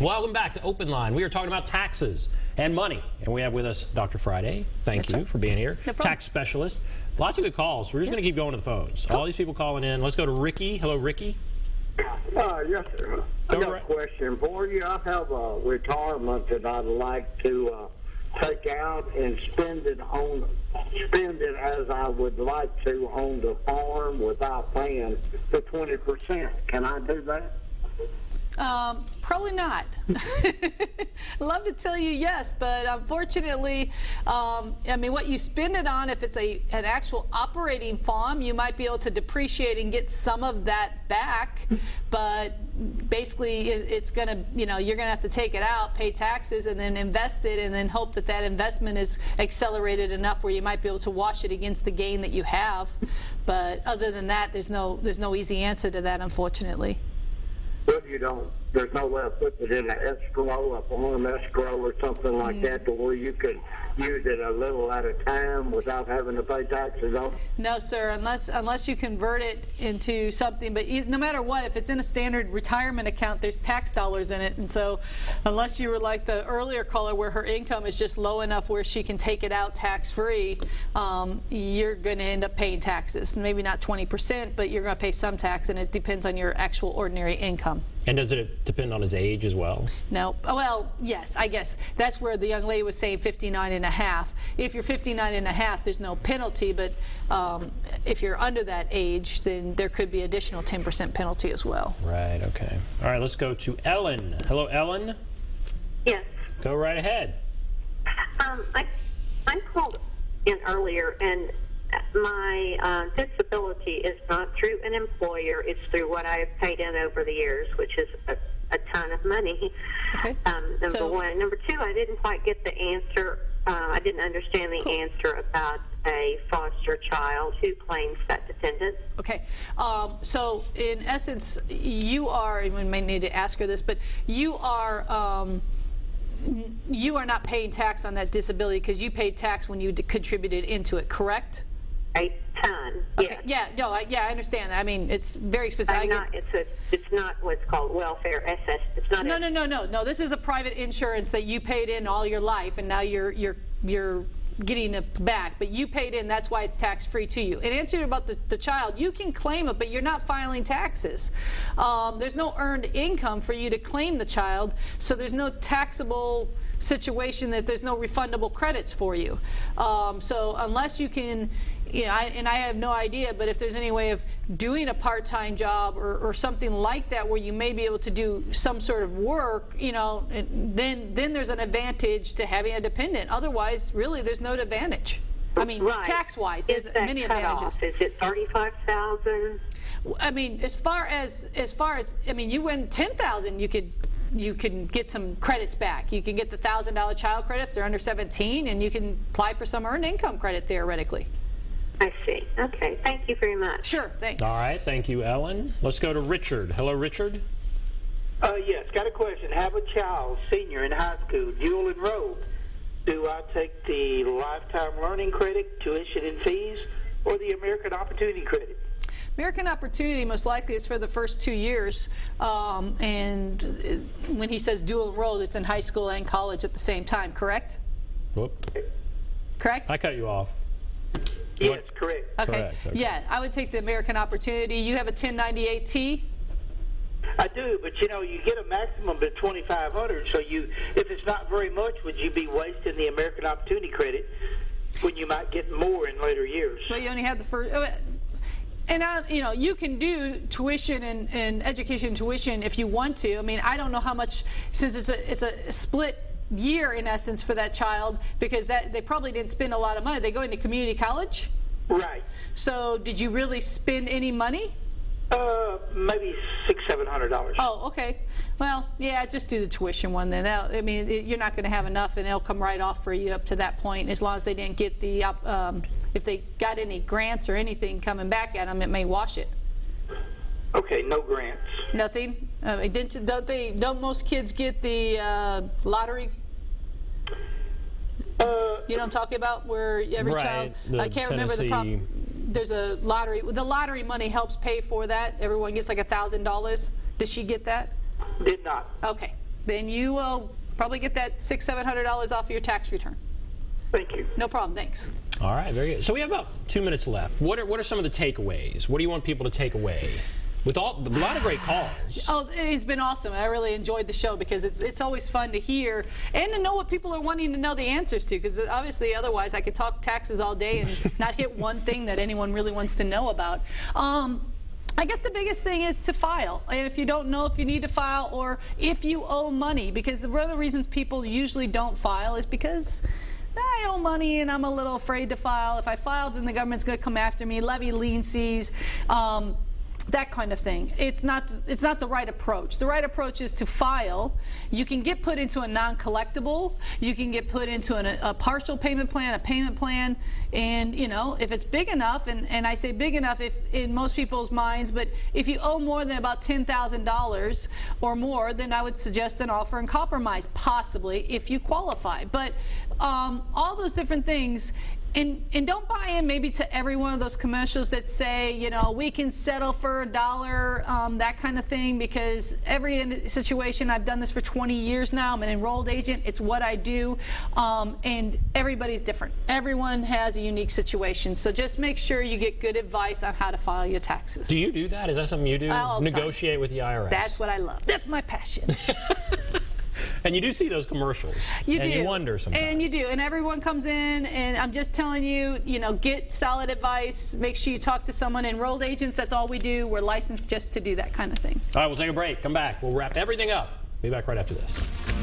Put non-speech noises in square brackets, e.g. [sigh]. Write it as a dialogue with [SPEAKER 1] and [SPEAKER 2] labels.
[SPEAKER 1] Welcome back to Open Line. We are talking about taxes and money, and we have with us Dr. Friday. Thank
[SPEAKER 2] That's
[SPEAKER 1] you
[SPEAKER 2] right.
[SPEAKER 1] for being here.
[SPEAKER 2] No.
[SPEAKER 1] Tax specialist. Lots of good calls. We're just going to keep going to the phones. All these people calling in. Let's go to Ricky. Hello, Ricky.
[SPEAKER 3] Uh, yes, sir. I got
[SPEAKER 1] right-
[SPEAKER 3] a question for you. I have a retirement that I'd like to uh, take out and spend it on spend it as I would like to on the farm without paying the twenty percent. Can I do that?
[SPEAKER 2] Um, probably not. [laughs] Love to tell you yes, but unfortunately, um, I mean, what you spend it on, if it's a an actual operating farm, you might be able to depreciate and get some of that back. But basically, it, it's going to, you know, you're going to have to take it out, pay taxes, and then invest it, and then hope that that investment is accelerated enough where you might be able to wash it against the gain that you have. But other than that, there's no there's no easy answer to that, unfortunately.
[SPEAKER 3] But you don't. There's no way of putting it in an escrow, a form escrow, or something like that, to where you could use it a little at a time without having to pay taxes on.
[SPEAKER 2] No, sir, unless unless you convert it into something. But no matter what, if it's in a standard retirement account, there's tax dollars in it, and so unless you were like the earlier caller, where her income is just low enough where she can take it out tax free, um, you're going to end up paying taxes. Maybe not 20%, but you're going to pay some tax, and it depends on your actual ordinary income.
[SPEAKER 1] And does it depend on his age as well?
[SPEAKER 2] No. Well, yes, I guess that's where the young lady was saying 59 and a half. If you're 59 and a half, there's no penalty, but um, if you're under that age, then there could be additional 10% penalty as well.
[SPEAKER 1] Right, okay. All right, let's go to Ellen. Hello, Ellen.
[SPEAKER 4] Yes.
[SPEAKER 1] Go right ahead.
[SPEAKER 4] Um, I, I called in earlier, and my uh, disability is not through an employer. It's through what I've paid in over the years, which is a, a ton of money.
[SPEAKER 2] Okay.
[SPEAKER 4] Um, number
[SPEAKER 2] So-
[SPEAKER 4] one. Number two, I didn't quite get the answer. Uh, I didn't understand the answer about a foster child who claims that dependence.
[SPEAKER 2] Okay. Um, so, in essence, you are, and we may need to ask her this, but you are. Um, you are not paying tax on that disability because you paid tax when you d- contributed into it, correct?
[SPEAKER 4] A ton.
[SPEAKER 2] Okay.
[SPEAKER 4] Yes.
[SPEAKER 2] Yeah. No. I, yeah, I understand. That. I mean, it's very expensive. I
[SPEAKER 4] I'm not. It's a. It's not what's called welfare SS. It's not.
[SPEAKER 2] No, no, no, no, no. This is a private insurance that you paid in all your life, and now you're you're you're getting it back. But you paid in. That's why it's tax free to you. In answer about the, the child, you can claim it, but you're not filing taxes. Um, there's no earned income for you to claim the child, so there's no taxable situation that there's no refundable credits for you. Um, so unless you can, you know, I, and I have no idea, but if there's any way of doing a part-time job or, or something like that where you may be able to do some sort of work, you know, then then there's an advantage to having a dependent. Otherwise, really, there's no advantage. I mean,
[SPEAKER 4] Right.
[SPEAKER 2] tax-wise,
[SPEAKER 4] Is
[SPEAKER 2] there's many advantages.
[SPEAKER 4] off? Is it thirty-five thousand?
[SPEAKER 2] I mean, as far as as far as I mean, you win ten thousand, you could you can get some credits back. You can get the thousand dollar child credit if they're under seventeen, and you can apply for some earned income credit theoretically.
[SPEAKER 4] I see. Okay. Thank you very much.
[SPEAKER 2] Sure, thanks.
[SPEAKER 1] All right, thank you, Ellen. Let's go to Richard. Hello, Richard.
[SPEAKER 5] Uh, yes, got a question. Have a child, senior in high school, dual enrolled. Do I take the lifetime learning credit, tuition and fees, or the American Opportunity Credit?
[SPEAKER 2] American Opportunity most likely is for the first two years, um, and uh, when he says dual enrolled, it's in high school and college at the same time. Correct?
[SPEAKER 1] Whoop.
[SPEAKER 2] Correct?
[SPEAKER 1] I cut you off.
[SPEAKER 5] Yes, correct.
[SPEAKER 2] okay.
[SPEAKER 1] Correct, okay.
[SPEAKER 2] Yeah, I would take the American Opportunity. You have a 1098T.
[SPEAKER 5] I do, but you know, you get a maximum of 2500 so you, if it's not very much, would you be wasting the American Opportunity Credit when you might get more in later years?
[SPEAKER 2] Well, you only have the first. And I, you know, you can do tuition and, and education tuition if you want to. I mean, I don't know how much since it's a it's a split year in essence for that child because that they probably didn't spend a lot of money. They go into community college.
[SPEAKER 5] Right.
[SPEAKER 2] So, did you really spend any money?
[SPEAKER 5] Uh, maybe six, seven hundred dollars.
[SPEAKER 2] Oh, okay. Well, yeah, just do the tuition one then. That, I mean, it, you're not going to have enough, and it'll come right off for you up to that point. As long as they didn't get the, um, if they got any grants or anything coming back at them, it may wash it.
[SPEAKER 5] Okay, no grants.
[SPEAKER 2] Nothing. Uh, didn't, don't they? Don't most kids get the uh, lottery?
[SPEAKER 5] Uh,
[SPEAKER 2] You know what I'm talking about? Where every
[SPEAKER 1] Right,
[SPEAKER 2] child.
[SPEAKER 1] the
[SPEAKER 2] I can't remember the prop.
[SPEAKER 1] Tennessee-
[SPEAKER 2] There's a lottery. The lottery money helps pay for that. Everyone gets like a thousand dollars. Does she get that?
[SPEAKER 5] did not.
[SPEAKER 2] Okay. then you will probably get that six, seven hundred dollars off your tax return.
[SPEAKER 5] Thank you.
[SPEAKER 2] No problem. Thanks.
[SPEAKER 1] All right, very good. So we have about two minutes left. What are what are some of the takeaways? What do you want people to take away? With all a lot of great calls.
[SPEAKER 2] Oh, it's been awesome. I really enjoyed the show because it's it's always fun to hear and to know what people are wanting to know the answers to. Because obviously, otherwise, I could talk taxes all day and [laughs] not hit one thing that anyone really wants to know about. Um, I guess the biggest thing is to file. And if you don't know if you need to file or if you owe money, because one of the reasons people usually don't file is because I owe money and I'm a little afraid to file. If I file, then the government's going to come after me, levy lien fees. Um, that kind of thing. It's not it's not the right approach. The right approach is to file. You can get put into a non-collectible. You can get put into an, a partial payment plan, a payment plan, and you know if it's big enough. And, and I say big enough if in most people's minds, but if you owe more than about ten thousand dollars or more, then I would suggest an offer and compromise, possibly if you qualify. But um, all those different things and and don't buy in maybe to every one of those commercials that say you know we can settle for a dollar um, that kind of thing because every situation I've done this for 20 years now I'm an enrolled agent it's what I do um, and everybody's different everyone has a unique situation so just make sure you get good advice on how to file your taxes
[SPEAKER 1] Do you do that? Is that something you do?
[SPEAKER 2] The time.
[SPEAKER 1] Negotiate with the IRS.
[SPEAKER 2] that's what I love that's my passion [laughs]
[SPEAKER 1] and you do see those commercials.
[SPEAKER 2] You
[SPEAKER 1] and
[SPEAKER 2] do.
[SPEAKER 1] you wonder sometimes.
[SPEAKER 2] And you do. And everyone comes in, and I'm just telling you, you know, get solid advice. Make sure you talk to someone. Enrolled agents, that's all we do. We're licensed just to do that kind of thing.
[SPEAKER 1] All right, we'll take a break. Come back. We'll wrap everything up. Be back right after this.